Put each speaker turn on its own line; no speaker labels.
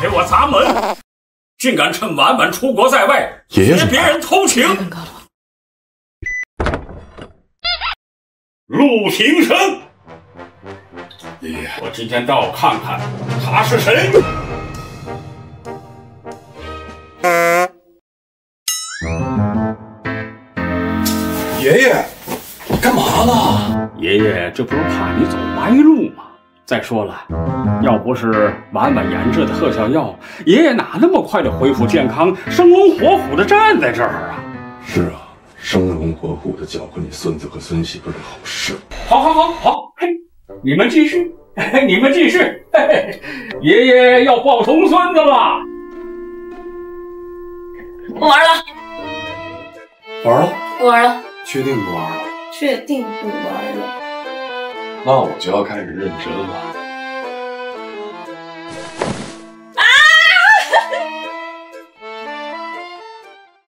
给我砸门！竟敢趁婉婉出国在外，
爷爷
别人偷情！陆庭生，
爷爷，
我今天倒要看看他是谁。
爷爷，你干嘛呢？
爷爷，这不是怕你走歪路吗？再说了，要不是婉婉研制的特效药，爷爷哪那么快就恢复健康，生龙活虎的站在这儿啊？
是啊，生龙活虎的搅和你孙子和孙媳妇的好事。
好，好，好，好，嘿，你们继续，嘿你们继续，嘿嘿，爷爷要抱重孙子了。
不玩了，
玩了？
不玩了，
确定不玩了？
确定不玩了。
那我就要开始认真了。